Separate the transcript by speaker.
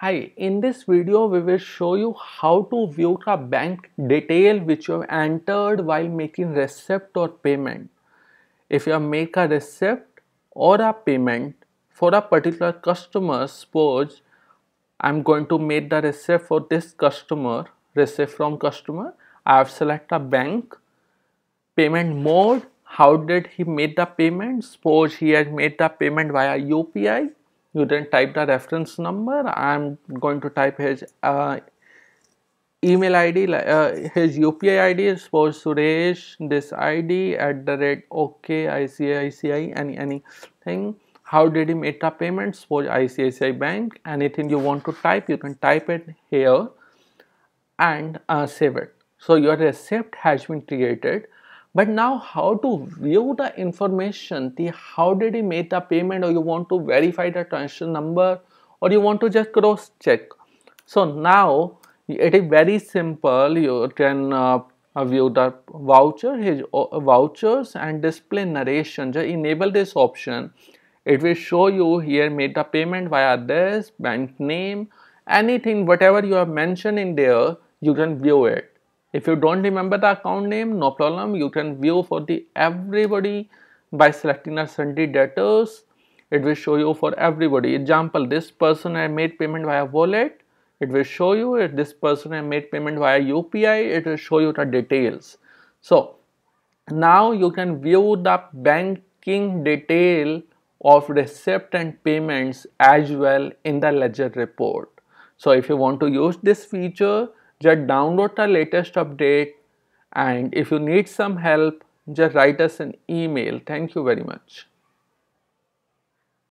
Speaker 1: Hi, in this video we will show you how to view the bank detail which you have entered while making receipt or payment. If you make a receipt or a payment for a particular customer, suppose I'm going to make the receipt for this customer, receipt from customer, I have select a bank, payment mode, how did he make the payment, suppose he has made the payment via UPI you then type the reference number. I'm going to type his uh, email id uh, his upi id is for suresh. This id at the rate okay icici any anything. How did he make the payments? For icici bank. Anything you want to type you can type it here and uh, save it. So your receipt has been created but now how to view the information? The how did he make the payment? Or you want to verify the transaction number? Or you want to just cross check? So now it is very simple. You can uh, view the voucher his uh, vouchers and display narration. Just enable this option. It will show you here made the payment via this bank name anything whatever you have mentioned in there you can view it if you don't remember the account name no problem. You can view for the everybody by selecting a sundry debtors. It will show you for everybody. Example this person I made payment via wallet. It will show you. If this person I made payment via UPI it will show you the details. So now you can view the banking detail of receipt and payments as well in the ledger report. So if you want to use this feature just download the latest update. And if you need some help just write us an email. Thank you very much